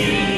Yeah.